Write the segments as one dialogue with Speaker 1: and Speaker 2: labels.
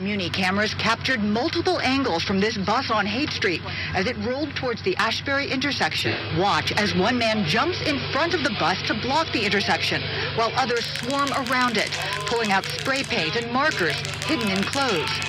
Speaker 1: Muni cameras captured multiple angles from this bus on Haight Street as it rolled towards the Ashbury intersection. Watch as one man jumps in front of the bus to block the intersection, while others swarm around it, pulling out spray paint and markers hidden in clothes.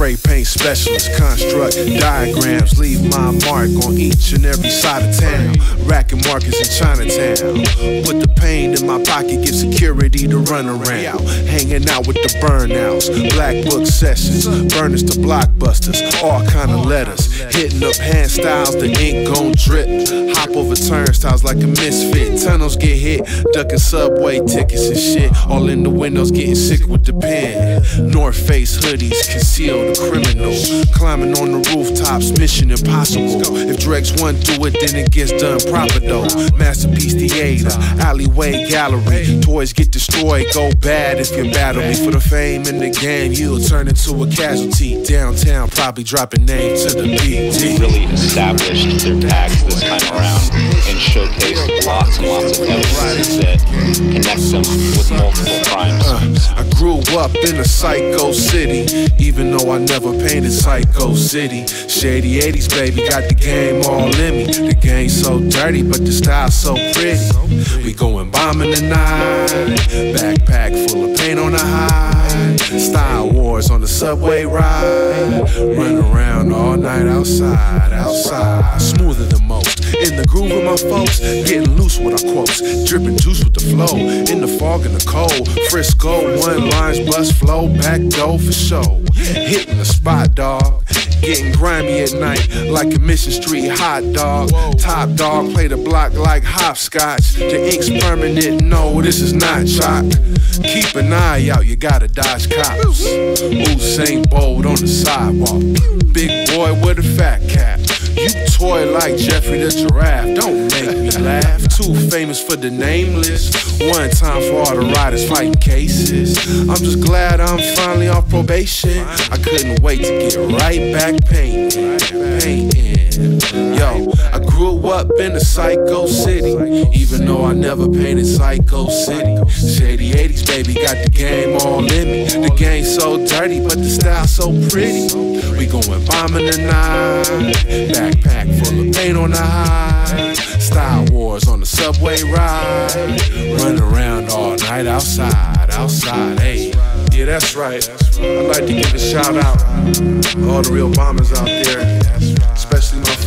Speaker 2: Spray paint specialist, construct diagrams, leave my mark on each and every side of town. Racking markets in Chinatown. Put the pain in my pocket, give security to run around. Hanging out with the burnouts, black book sessions, burners to blockbusters, all kind of letters. Hitting up hand styles, the ink gon' drip. Hop over turnstiles like a misfit. Tunnels get hit, ducking subway tickets and shit. All in the windows, getting sick with the pen. North Face hoodies concealed criminal. Climbing on the rooftops, mission impossible. If Dregs One do it, then it gets done proper though. Masterpiece theater, alleyway gallery. Toys get destroyed, go bad if you battle me. For the fame in the game, you'll turn into a casualty. Downtown, probably dropping names to the beat.
Speaker 3: Really established their tags this time around and showcased lots and lots of evidence that connects them with multiple crimes. Uh,
Speaker 2: I grew up in a psycho city, even though I never painted Psycho City. Shady 80s, baby, got the game all in me. The game so dirty, but the style so pretty. We going bombing tonight. Backpack full of paint on the high. Style wars on the subway ride. Run around all night outside, outside. Smoother than most. In the groove with my folks, getting loose with our quotes. Dripping juice with the flow. In the fog and the cold. Frisco, one lines, bus flow. Back door for show. Hitting the spot, dog. Getting grimy at night like a Mission Street hot dog. Top dog, play the block like hopscotch. The ink's permanent, no, this is not chalk. Keep an eye out, you gotta dodge cops. Usain Bolt on the sidewalk. Big boy with a fat cap. You toy like Jeffrey the giraffe. Don't make me laugh. Too famous for the nameless. One time for all the riders fighting cases. I'm just glad I'm finally off probation. I couldn't wait to get right back painting. Yo, I grew up in a psycho city. Even though I never painted Psycho City. Shady 80s, baby, got the game all in me. The game so dirty, but the style so pretty. We going bombing tonight. Backpack full of paint on the high. Style wars on the subway ride. Run around all night outside, outside, hey. Yeah, that's right. I'd like to give a shout out all the real bombers out there.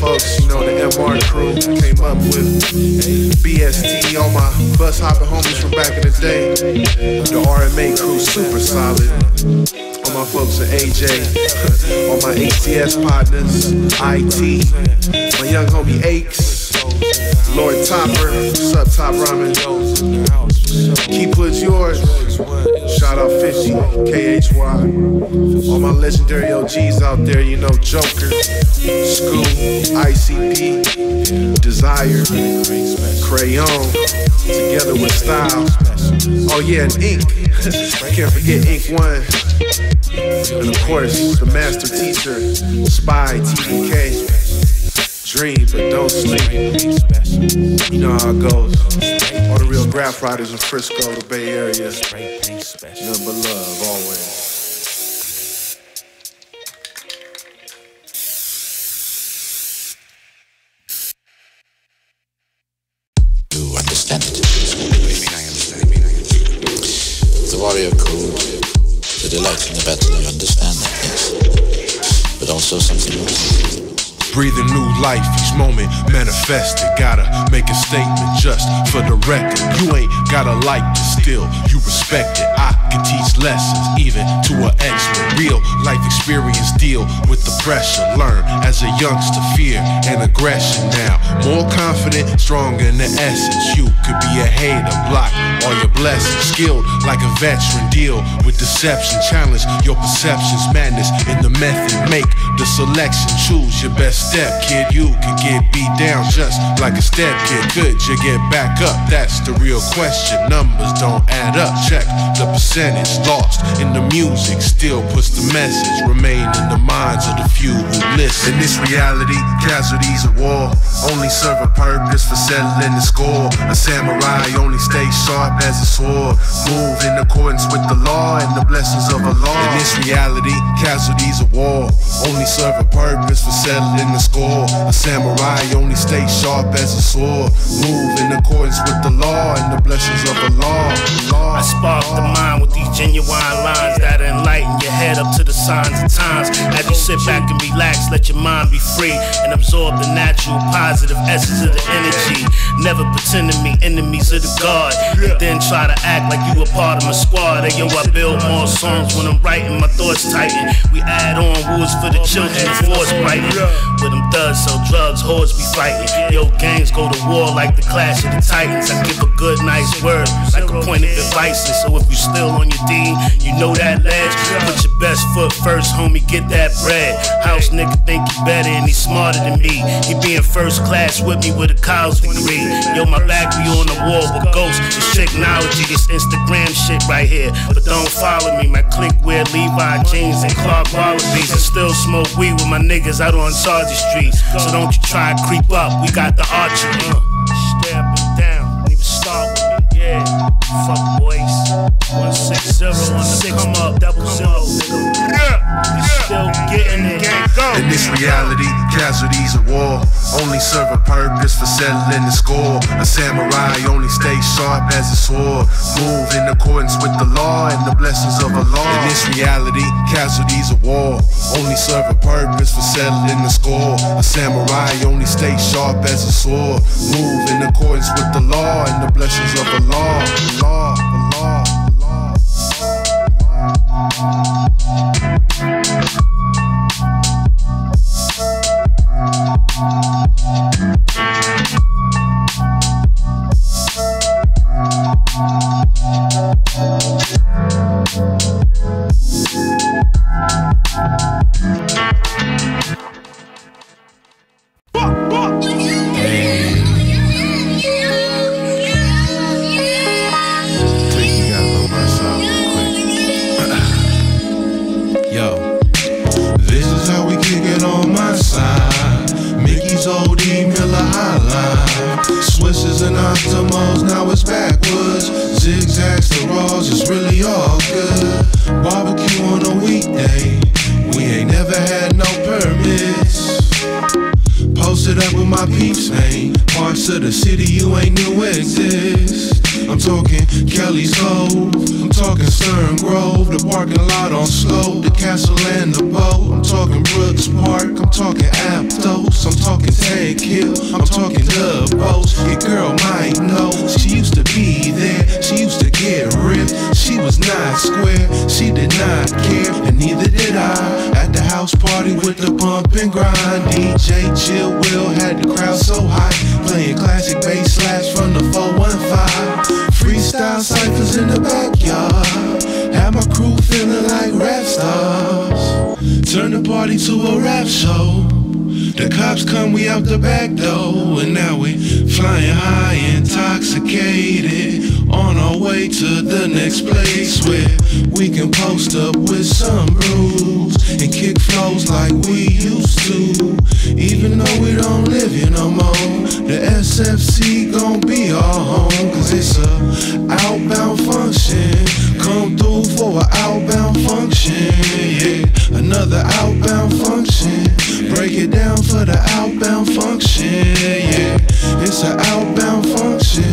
Speaker 2: Folks, you know, the MR crew came up with BST, all my bus hopping homies from back in the day. The RMA crew, super solid. All my folks at AJ, all my ACS partners, IT, my young homie Aches, Lord Topper, up, Top Ramen? Keep yours. Shout out 50, KHY. All my legendary OGs out there, you know, Joker, School, ICP, Desire, Crayon, together with Style. Oh, yeah, and Ink. Can't forget Ink One. And of course, the master teacher, Spy, TDK. Dream, but don't sleep. You know how it goes. All the real graph riders in Frisco, the Bay Area. Nothing but love, always.
Speaker 4: Warrior code, the delight in the battle, you understand that, yes. But also something else.
Speaker 2: Breathing new life each moment manifested. Gotta make a statement just for the record. You ain't gotta like this still, you respect it. I can teach lessons even to an expert. Real life experience deal with the pressure. Learn as a youngster fear and aggression now. More confident, stronger in the essence. You could be a hater, block all your blessings. Skilled like a veteran, deal with deception. Challenge your perceptions, madness in the method. Make the selection, choose your best step, kid. You can get beat down just like a step kid. Could you get back up? That's the real question. Numbers don't add up. Check the percentage. Lost in the music still puts the message remain in the minds of the few who listen. In this reality, casualties of war only serve a purpose for settling the score. A samurai only stays sharp as a sword. Move in accordance with the law and the blessings of a Allah. In this reality, casualties of war only serve a purpose for settling the score. A samurai only stays sharp as a sword. Move in accordance with the law and the blessings of Allah.
Speaker 5: I spark the mind with these genuine lines that enlighten your head up to the signs of times. As you sit back and relax, let your mind be free and absorb the natural positive essence of the energy. Never pretend to be enemies of the God and then try to act like you a part of my squad. Hey yo, I build more songs when I'm writing, my thoughts tighten. We add on rules for the oh, children, the force brighten. With them thugs, sell drugs, hordes be fighting. Yo, gangs go to war like the clash of the titans. I give a good, nice word, like a point of advice. And so if you still on your D, you know that ledge. Put your best foot first, homie, get that bread. House nigga think he better and he smarter than me. He be in first class with me with a college degree. Yo, my back be on the wall with ghosts. It's technology, this Instagram shit right here. But don't follow me, my clique wear Levi jeans and Clark Wallabees. And still smoke weed with my niggas out on Sergeant Street. So don't you try and creep up, we got the archery. Uh. Yeah. Fuck boys. 160 on the come up, double zero, nigga. Yeah, we still getting it.
Speaker 2: In this reality, casualties of war only serve a purpose for settling the score. A samurai only stays sharp as a sword. Move in accordance with the law and the blessings of Allah. In this reality, casualties of war only serve a purpose for settling the score. A samurai only stays sharp as a sword. Move in accordance with the law and the blessings of Allah. Allah, Allah, Allah. Take was not square. She did not care. And neither did I. At the house party with the bump and grind. DJ Chill Will had the crowd so high. Playing classic bass slash from the 415. Freestyle ciphers in the backyard. Had my crew feeling like rap stars. Turn the party to a rap show. The cops come, we out the back door, and now we flying high, intoxicated, on our way to the next place where we can post up with some rules and kick flows like we used to. Even though we don't live here no more, the SFC gon' be our home, cause it's a outbound function. Come through for a outbound function, yeah. Another outbound function. Break it down for the outbound function, yeah. It's an outbound function.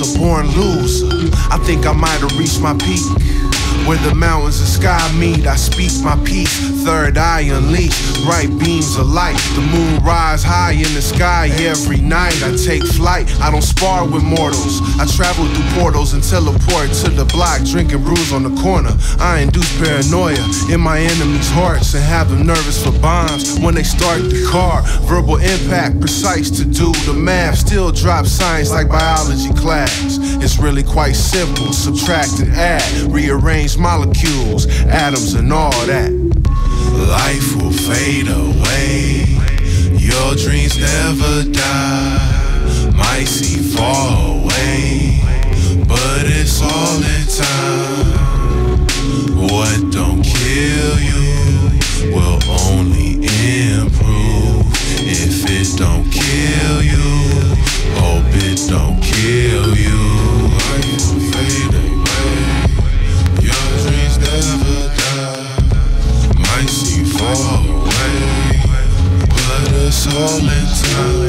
Speaker 2: A born loser. I think I might have reached my peak. Where the mountains and sky meet, I speak my peace. Third eye unleashed, bright beams of light. The moon rise high in the sky every night. I take flight, I don't spar with mortals. I travel through portals and teleport to the block, drinking brews on the corner. I induce paranoia in my enemies' hearts and have them nervous for bombs when they start the car. Verbal impact, precise to do the math. Still drop science like biology class. It's really quite simple. Subtract and add, rearrange molecules, atoms, and all that. Life will fade away. Your dreams never die. Might seem far away, but it's all in time. What don't kill you all in time.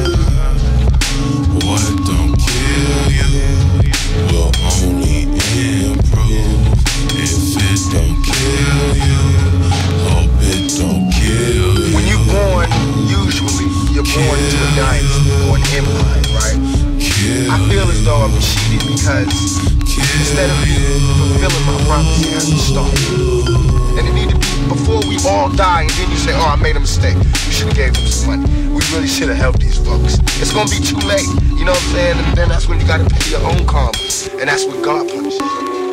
Speaker 6: Should have helped these folks." It's gonna be too late. You know what I'm saying? And then that's when you gotta pay your own karma, and that's what God punishes.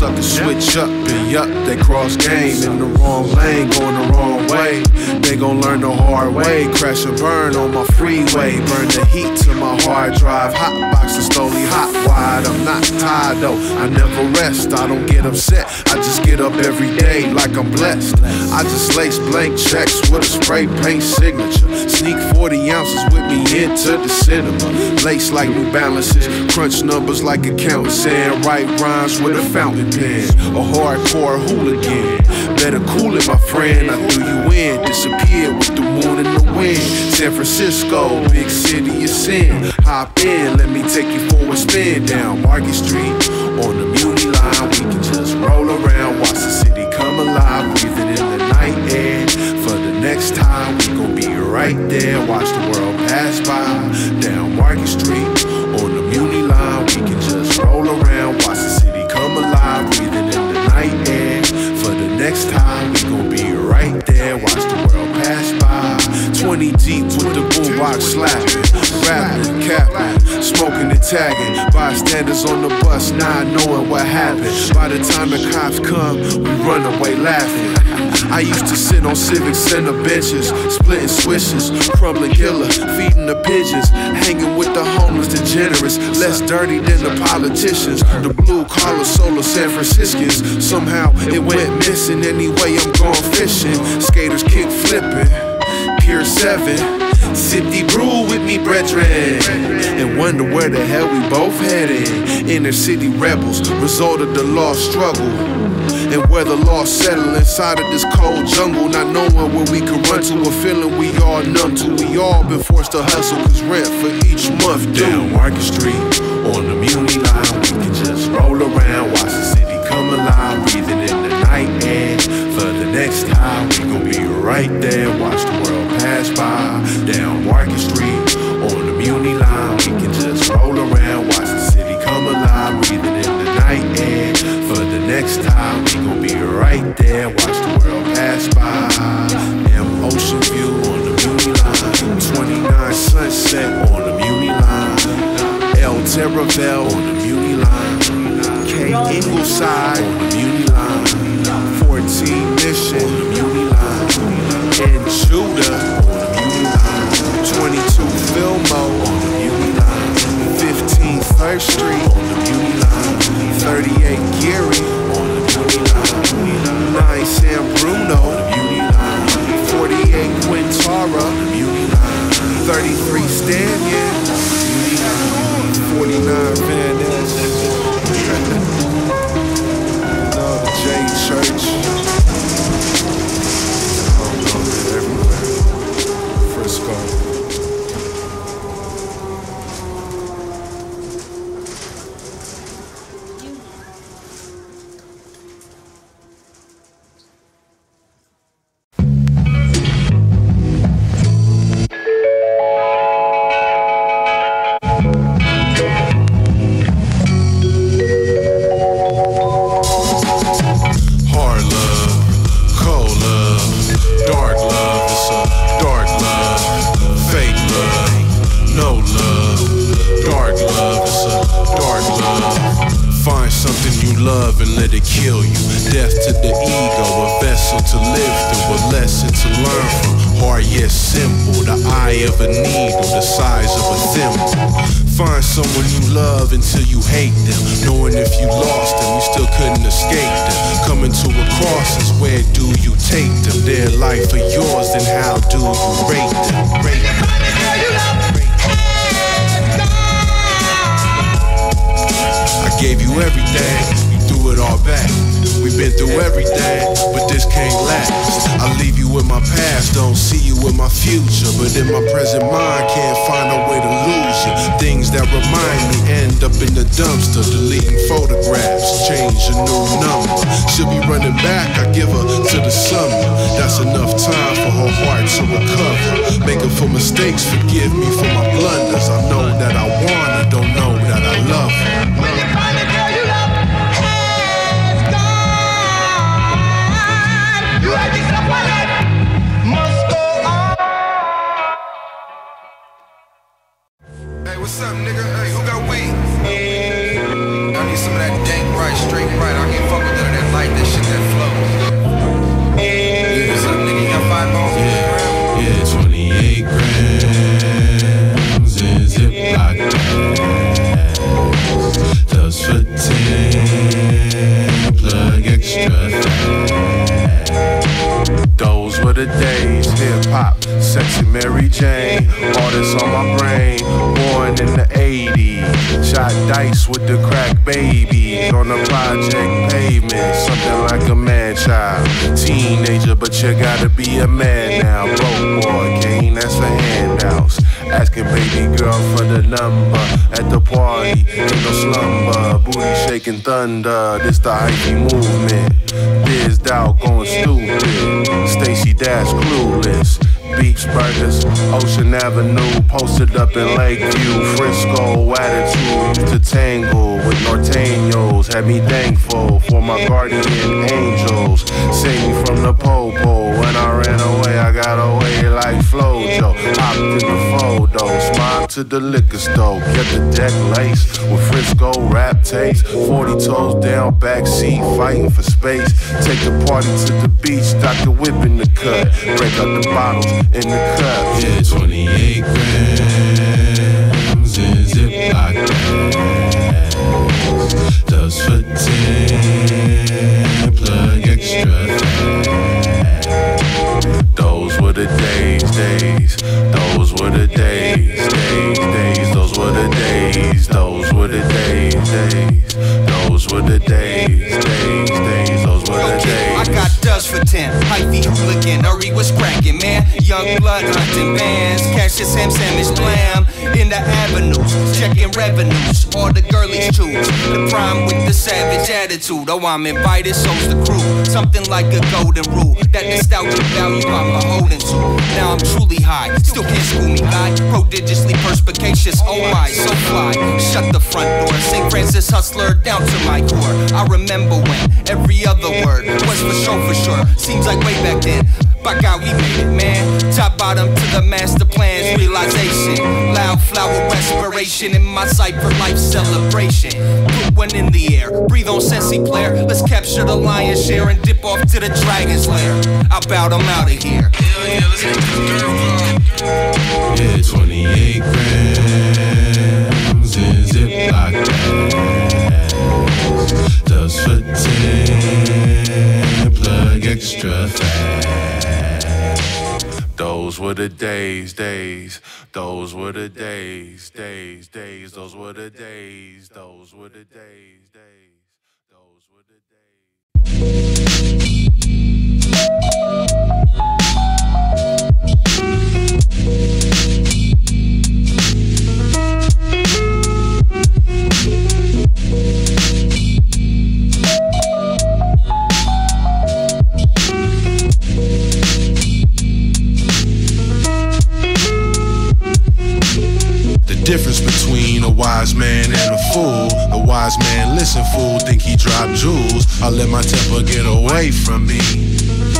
Speaker 2: Suckers switch up yup, they cross game in the wrong lane, going the wrong way. They gon' learn the hard way. Crash and burn on my freeway. Burn the heat to my hard drive. Hot box and slowly hot wide. I'm not tired though. I never rest. I don't get upset. I just get up every day like I'm blessed. I just lace blank checks with a spray paint signature. Sneak 40 ounces with me into the cinema. Lace like New Balances. Crunch numbers like accountants saying write rhymes with a fountain pen. A hardcore hooligan. Better cool it, my friend. I threw you in. Disappeared with the moon and the wind. San Francisco, big city of sin. Hop in, let me take you for a spin down Market Street on the Muni line. We can just roll around, watch the city come alive, breathing in the night air. For the next time, we gon' be right there. Watch the world pass by down Market Street 20 deep with the boombox slapping, rapping, capping, smoking and tagging. Bystanders on the bus, not knowing what happened. By the time the cops come, we run away laughing. I used to sit on civic center benches, splitting swishes, crumbling killer, feeding the pigeons, hanging with the homeless degenerates, less dirty than the politicians. The blue collar solar San Franciscans. Somehow it went missing. Anyway, I'm going fishing. Skaters kick flipping. Pier 7. Sip the brew with me, brethren. And wonder where the hell we both headed. Inner city rebels, result of the lost struggle. And where the lost settle inside of this cold jungle. Not knowing where we can run to. A feeling we all numb to. We all been forced to hustle. Cause rent for each month down Market Street. On the Muni line, we can just roll around. Watch the city come alive. Breathing in the night air. For the next time, we gon' be right there. Watch the by. Down Market Street. On the Muni line, we can just roll around. Watch the city come alive. Breathing in the night air. For the next time, we gon' be right there. Watch the world pass by. M Ocean View on the Muni line. 29 Sunset on the Muni line. L Taraval on the Muni line. K Ingleside love and let it kill you. Death to the ego, a vessel to live through, a lesson to learn from. Hard yet simple, the eye of a needle, the size of a thimble. Find someone you love until you hate them. Knowing if you lost them, you still couldn't escape them. Coming to a crossings, where do you take them? Their life or yours, then how do you rate them? Rate them. I gave you everything, it all back. We've been through everything, but this can't last. I leave you in my past, don't see you in my future. But in my present mind, can't find a way to lose you. Things that remind me end up in the dumpster, deleting photographs, change a new number. She'll be running back, I give her to the summer. That's enough time for her heart to recover. Make her for mistakes, forgive me for my blunders. I know that I want her, don't know that I love her. Norteños, had me thankful for my guardian angels, saved me from the popo, when I ran away, I got away like Flojo, hopped in the photo, smiled to the liquor store, kept the deck laced with Frisco rap tapes, 40 toes down, backseat, fighting for space, take the party to the beach, the whip in the cut, break out the bottles in the cup. Yeah, 28 grams in Ziploc bags. For 10, plug extra fat. Those were the days, days. Those were the days, days, days. Those were the days, those were the days, days. Those were the days, days, days.
Speaker 7: For 10. Hyphy hooligan, Uri was cracking, man. Young blood hunting bands. Cassius Ham Sandwich Blam. In the avenues, checking revenues. All the girlies choose. The prime with the savage attitude. Oh, I'm invited, so's the crew. Something like a golden rule. That nostalgic value I'm beholden to. Now I'm truly high. Still can't school me, guy. Prodigiously perspicacious. Oh my, so fly. Shut the front door. St. Francis hustler down to my core. I remember when every other word. Twas for sure, for sure. Seems like way back then. By God, we made it, man. Top bottom to the master plan's realization. Loud flower respiration in my sight for life celebration. Put one in the air, breathe on Sensi player. Let's capture the lion's share and dip off to the dragon's lair. I bowed, I'm out of here.
Speaker 2: Yeah, 28 grams in Ziploc bags. 2015. Plug extra fat. Those were the days, days. Those were the days, days, days. Those were the days. Those were the days, days. Those were the days. Listen, fool, think he dropped jewels. I let my temper get away from me.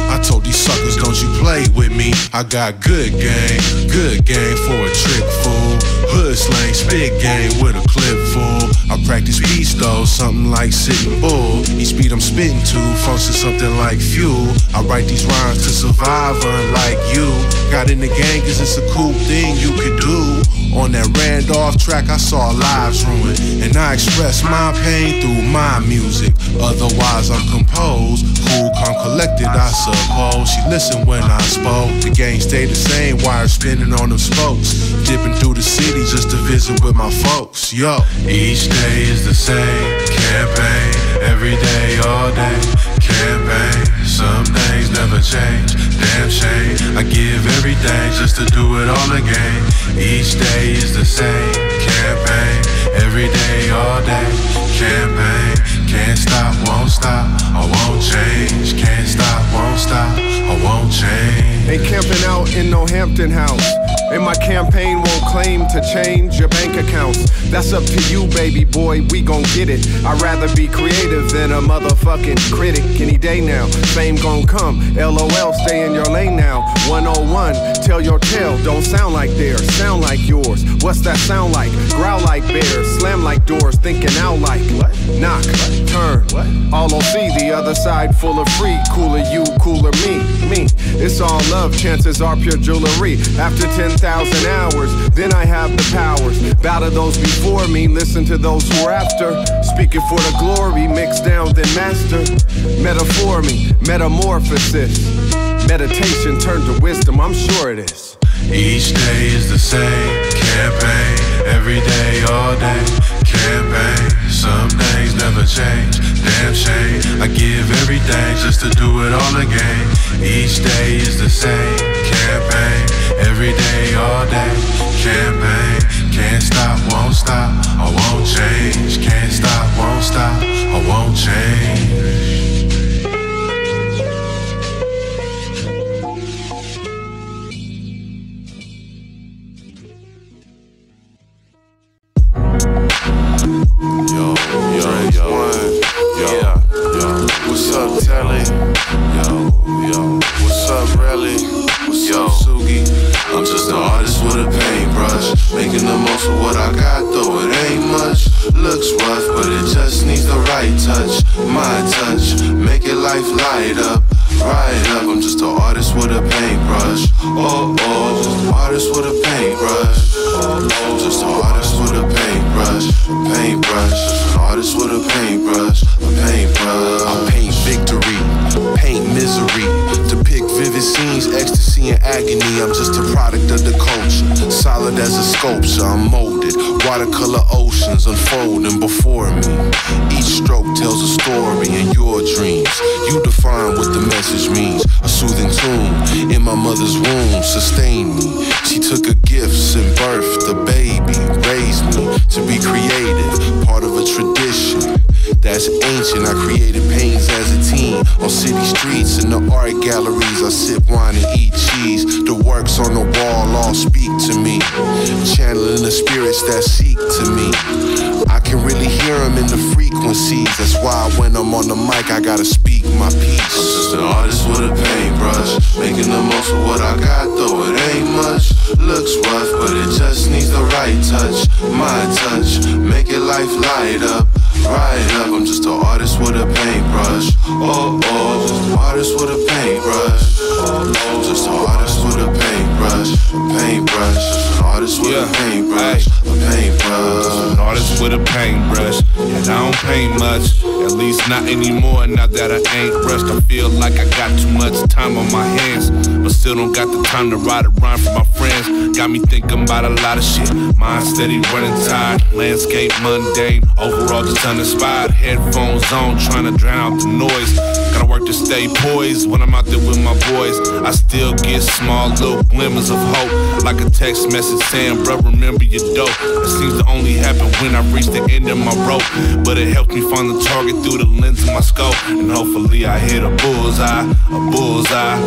Speaker 2: I told these suckers, don't you play with me. I got good game, good game for a trick, fool. Hood slang, spit game with a clip full. I practice beats though, something like sitting bull. Each beat I'm spitting to function something like fuel. I write these rhymes to survive unlike you. Got in the gang cause it's a cool thing you could do. On that Randolph track, I saw lives ruined, and I express my pain through my music. Otherwise, I'm composed, cool, calm, collected, I suppose. She listened when I spoke. The game stayed the same, wire spinning on them spokes. Dipping through the city just to visit with my folks. Yo, each day is the same campaign, every day, all day. Campaign, some things never change. Damn shame, I give everything just to do it all again. Each day is the same campaign, every day, all day. Campaign, can't stop, won't stop, I won't change. Can't stop, won't stop, I won't change.
Speaker 8: Ain't camping out in no Hampton house. And my campaign won't claim to change your bank accounts. That's up to you, baby boy, we gon' get it. I'd rather be creative than a motherfucking critic any day now. Fame gon' come, LOL, stay in your lane now. 101, tell your tale, don't sound like theirs, sound like yours. What's that sound like? Growl like bears, slam like doors, thinking out like what? Knock, turn, what? All on see the other side full of free. Cooler you, cooler me, me. It's all love, chances are pure jewelry. After 10,000 hours, then I have the powers. Bow to those before me, listen to those who are after. Speaking for the glory, mix down then master. Metaphor me, metamorphosis. Meditation turned to wisdom, I'm sure it is.
Speaker 2: Each day is the same campaign, every day, all day. Campaign, some things never change. Damn shame, I give everything just to do it all again. Each day is the same campaign, every day, all day. Campaign, can't stop, won't stop, I won't change. Can't stop, won't stop, I won't change. Solid as a sculpture, I'm molded. Watercolor oceans unfolding before me. Each stroke tells a story in your dreams. You define what the message means. A soothing tune in my mother's womb sustained me. She took her gifts and birthed a baby, raised me to be creative, part of a tradition that's ancient. I created paintings as a teen on city streets and the art galleries. I sip wine and eat cheese. The works on the wall all speak to me, channeling the spirits that seek to me. I can really hear them in the frequencies. That's why when I'm on the mic, I gotta speak my piece. I'm just an artist with a paintbrush, making the most of what I got, though it ain't much. Looks rough, but it just needs the right touch, my touch, make it life light up. Right up, I'm just an artist with a paintbrush. Oh, oh, artist with a paintbrush. Oh, oh, just an artist with a paintbrush. Paintbrush, artist with
Speaker 9: yeah.
Speaker 2: a paintbrush, a paintbrush.
Speaker 9: An artist with a paintbrush, and I don't paint much.
Speaker 2: At least not anymore, now that I ain't rushed. I feel like I got too much time on my hands, but still don't got the time to write a rhyme for my friends. Got me thinking about a lot of shit. Mind steady running tired, landscape mundane. Overall, just uninspired. Headphones on, trying to drown out the noise. Work to stay poised when I'm out there with my boys. I still get small little glimmers of hope. Like a text message saying, bro, remember your dope. It seems to only happen when I reach the end of my rope. But it helps me find the target through the lens of my scope. And hopefully I hit a bullseye, a bullseye.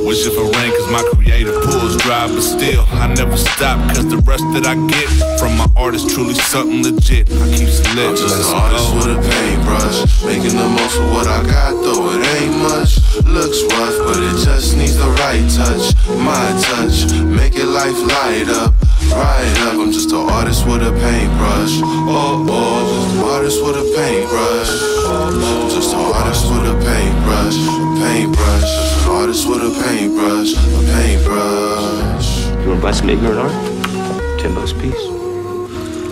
Speaker 2: Wish it for rain cause my creative pulls dry. But still, I never stop cause the rest that I get from my art is truly something legit. I keep lit.
Speaker 9: I'm just an artist with a paintbrush. Making the most of what I got though it ain't much. Looks rough, but it just needs the right touch. My touch, make it life light up. Right up, I'm just an artist with a paintbrush. Oh, oh, just an artist with a paintbrush. I'm just an artist with a paintbrush. A paintbrush. Just an artist with a paintbrush. A paintbrush.
Speaker 10: You wanna buy some ignorant art? Ten bucks a piece.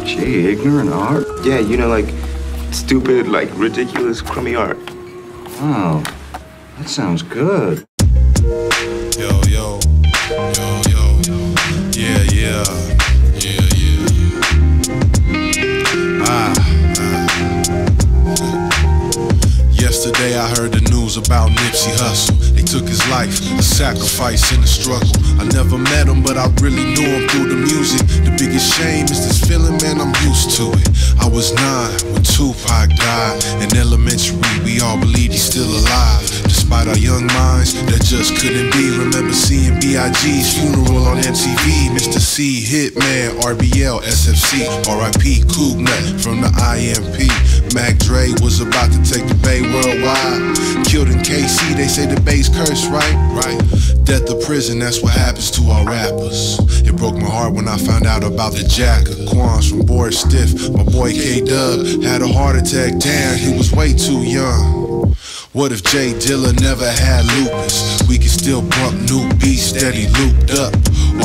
Speaker 11: Gee, ignorant art?
Speaker 10: Yeah, you know, like stupid, like ridiculous, crummy art.
Speaker 11: Wow, that sounds good.
Speaker 2: Yo, yo, yo, yo, yeah, yeah, I heard the news about Nipsey Hussle. They took his life, a sacrifice and a struggle. I never met him, but I really knew him through the music. The biggest shame is this feeling, man, I'm used to it. I was nine when Tupac died. In elementary, we all believed he's still alive. Despite our young minds, that just couldn't be. Remember seeing B.I.G.'s funeral on MTV. Mr. C, Hitman, RBL, SFC, RIP, Coop Nut from the IMP. Mac Dre was about to take the Bay worldwide. Killed in KC, they say the Bay's curse, right? Right. Death of prison, that's what happens to our rappers. It broke my heart when I found out about the Jack. Quans from Boris Stiff. My boy K Dub had a heart attack. Damn, he was way too young. What if J Dilla never had lupus? We could still bump new beats steady looped up.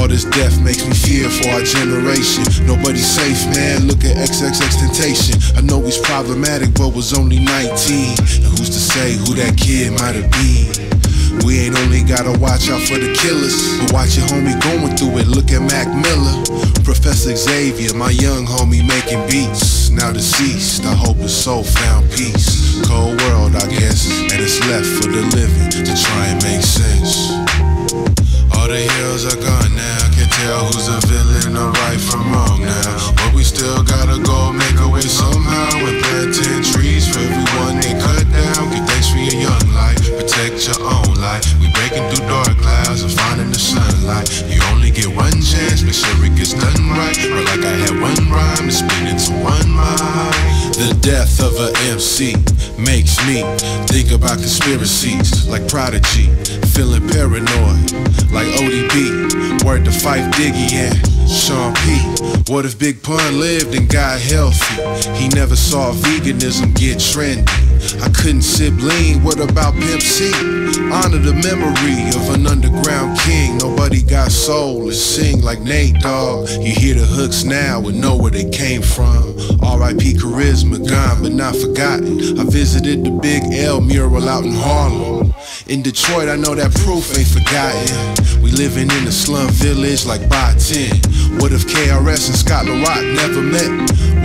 Speaker 2: All this death makes me fear for our generation. Nobody's safe, man. Look at XXXTentacion. I know he's problematic, but was only 19. And who's to say who that kid might have been? We ain't only gotta watch out for the killers, but watch your homie going through it. Look at Mac Miller, Professor Xavier, my young homie making beats. Now deceased, I hope his soul found peace. Cold world, I guess, and it's left for the living to try and make sense. All the heroes are gone now, tell who's a villain or right from wrong now. But we still gotta go make a way somehow and planting trees for everyone they cut down. Give thanks for your young life, protect your own life. We breaking through dark clouds and finding the sunlight. You only get one chance, make sure it gets done right. Or like I had one rhyme to spin into one mind. The death of a MC makes me think about conspiracies like Prodigy, feeling paranoid like ODB. Word to Phife Diggy and Sean P. What if Big Pun lived and got healthy? He never saw veganism get trendy. I couldn't sip lean, what about Pimp C? Honor the memory of an underground king. Nobody got soul and sing like Nate Dogg. You hear the hooks now and know where they came from. R.I.P. Charizma, gone but not forgotten. I visited the Big L mural out in Harlem. In Detroit, I know that proof ain't forgotten. We living in a slum village like by 10. What if KRS and Scott LaRock never met?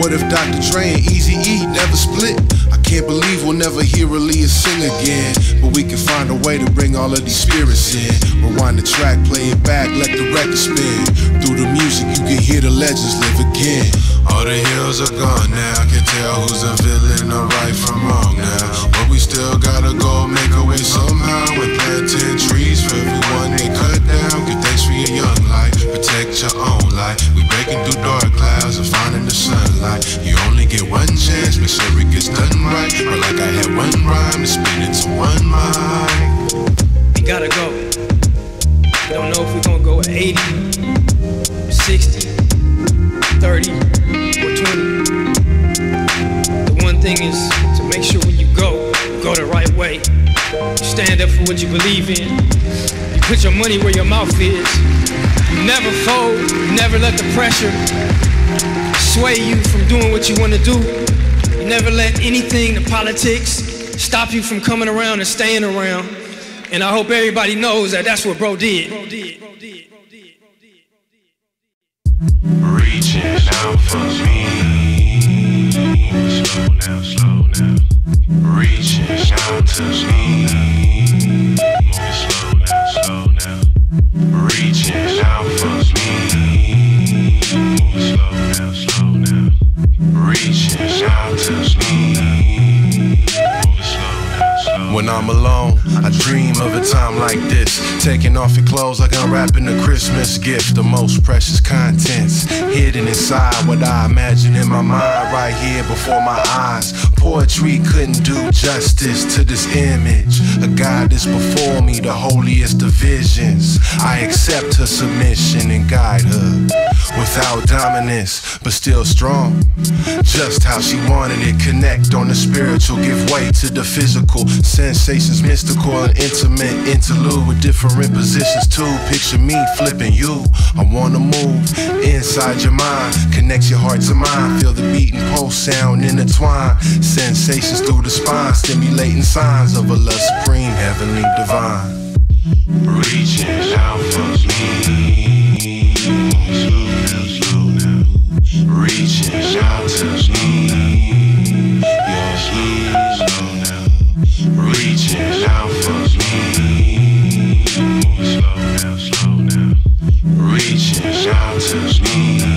Speaker 2: What if Dr. Dre and Easy E never split? I can't believe we'll never hear Aaliyah sing again. But we can find a way to bring all of these spirits in. Rewind the track, play it back, let the record spin. Through the music, you can hear the legends live again. All the heroes are gone now, can tell who's a villain or right from wrong now. But we still gotta go make a way somehow and planting trees for everyone they cut down. Give thanks for your young life, protect your own life. We breaking through dark clouds and finding the sunlight. You only get one chance, make sure gets done right. Or like I had one rhyme into one.
Speaker 12: We gotta go. We don't know if we're gonna go at 80, 60, 30, or 20. The one thing is to make sure when you go, you go the right way. You stand up for what you believe in. You put your money where your mouth is. You never fold. You never let the pressure sway you from doing what you want to do. Never let anything, the politics, stop you from coming around and staying around. And I hope everybody knows that that's what bro did.
Speaker 9: Reaching out for me. Slow now, slow now. Reaching out to me. Slow now, slow now. Reaching out for me. Slow now, slow now. Reaching out to
Speaker 2: When I'm alone, I dream of a time like this. Taking off your clothes like unwrapping a Christmas gift. The most precious contents hidden inside what I imagine in my mind right here before my eyes. Poetry couldn't do justice to this image. A goddess before me, the holiest of visions. I accept her submission and guide her without dominance, but still strong. Just how she wanted it. Connect on the spiritual, give way to the physical. Sensations mystical and intimate interlude with different positions too. Picture me flipping you. I wanna move inside your mind, connect your heart to mine. Feel the beating pulse sound intertwine. Sensations through the spine, stimulating signs of a love supreme, heavenly, divine.
Speaker 9: Reaching out for me. Reaching out to me. Reaching out for me. Slow now, slow now. Reaching out to me.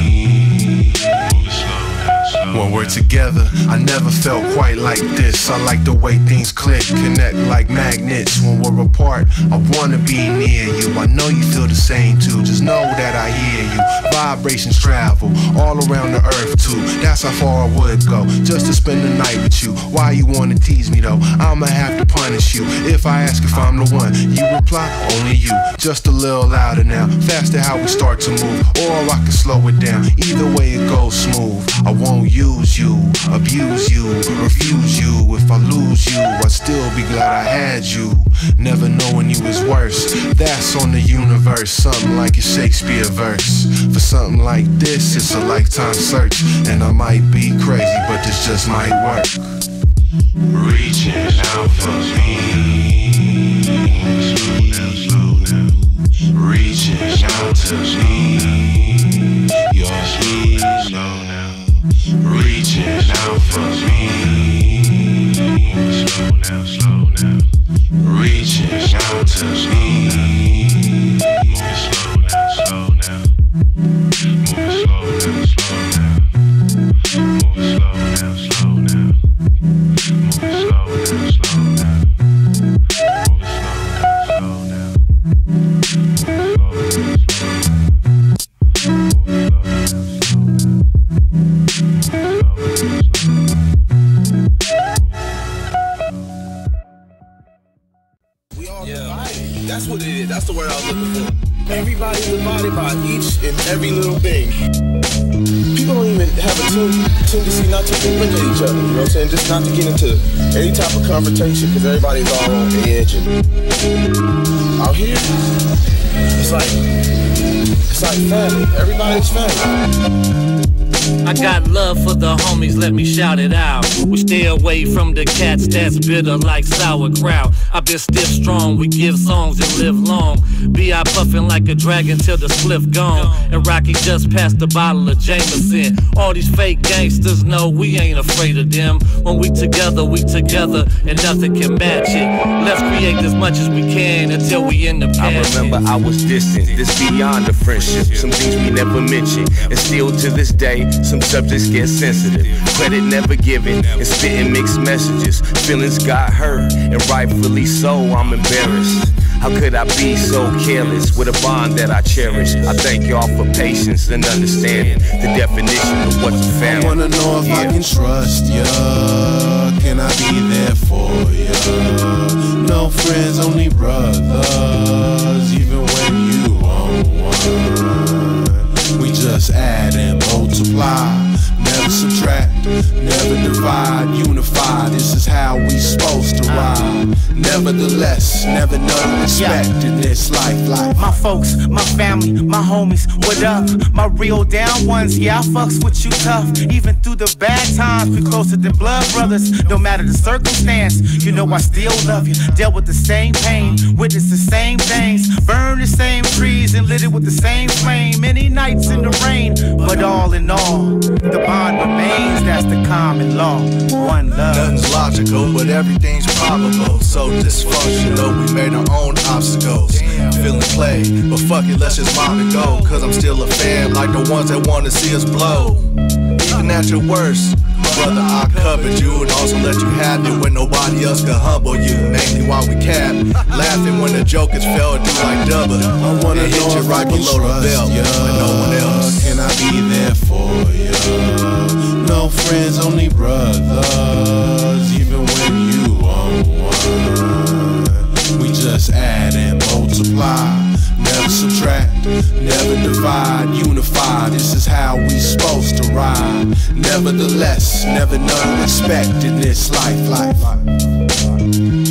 Speaker 2: When we're together, I never felt quite like this. I like the way things click, connect like magnets. When we're apart, I wanna be near you. I know you feel the same too. Just know that I hear you. Vibrations travel all around the earth too. That's how far I would go just to spend the night with you. Why you wanna tease me though? I'ma have to punish you if I ask if I'm the one. You reply, only you. Just a little louder now, faster how we start to move, or I can slow it down. Either way it goes smooth. I won't use you, abuse you, refuse you. If I lose you, I'd still be glad I had you. Never knowing you was worse. That's on the universe, something like a Shakespeare verse. For something like this, it's a lifetime search. And I might be crazy, but this just might work.
Speaker 9: Reaching out for me. Slow now, slow now. Reaching out to me. You're. Reaching out for me. Slow now, slow now. Reaching out to me.
Speaker 13: Family.
Speaker 14: I got love for the homies, let me shout it out. We stay away from the cats that's bitter like sauerkraut. I've been stiff strong, we give songs and live long. Be I puffin' like a dragon till the spliff gone. And Rocky just passed the bottle of Jameson. All these fake gangsters know we ain't afraid of them. When we together, we together, and nothing can match it. Let's create as much as we can until we end up
Speaker 15: I remember I was distant, this beyond a friendship. Some things we never mentioned, and still to this day, some subjects get sensitive. Credit never given, and spitting mixed messages. Feelings got hurt, and rightfully so, I'm embarrassed. How could I be so careless with a bond that I cherish? I thank y'all for patience and understanding the definition of what's a family.
Speaker 2: I wanna know if I can trust ya. Can I be there for ya? No friends, only brothers. Even when you on one, we just add and multiply. Never subtract, never divide, unify. This is how we supposed to ride. Nevertheless, never know respect in this life. life.
Speaker 16: My folks, my family, my homies, what up? My real down ones, yeah, I fucks with you tough. Even through the bad times, we closer than blood brothers. No matter the circumstance, you know I still love you. Dealt with the same pain, witnessed the same things, burned the same trees and lit it with the same flame. Many nights in the rain, but all in all, the bond remains. That's the common law. One love.
Speaker 17: Nothing's logical, but everything's probable. So dysfunctional, we made our own obstacles. Feeling play, but fuck it, let's just mop it go. Cause I'm still a fan, like the ones that wanna see us blow. Even at your worst, brother, I covered you and also let you have it when nobody else could humble you. Mainly while we cap, laughing when the jokers fell do like double.
Speaker 2: I wanna
Speaker 17: and hit you right below the
Speaker 2: trust
Speaker 17: belt,
Speaker 2: ya.
Speaker 17: like no one else.
Speaker 2: Can I be there for you? No friends, only brothers. Even when you on one, we just add and multiply. Never subtract, never divide, unify. This is how we supposed to ride. Nevertheless, never know respect in this life. life.